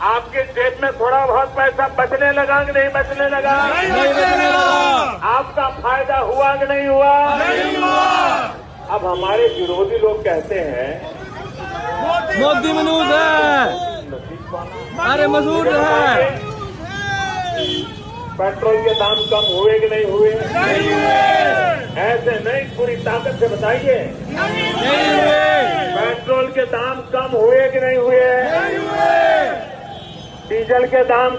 जेब में थोड़ा बहुत पैसा बचने लगा कि नहीं बचने लगा? नहीं बचने लगा। आपका फ़ायदा हुआ कि नहीं हुआ? नहीं हुआ। अब हमारे विरोधी लोग कहते हैं मोदी मनूज है। अरे मजदूर है। पेट्रोल के दाम कम हुए कि नहीं हुए। ऐसे नहीं पूरी ताकत से बताइए। नहीं हुए। पेट्रोल के दाम कम हुए कि नहीं हुए? डीजल के दाम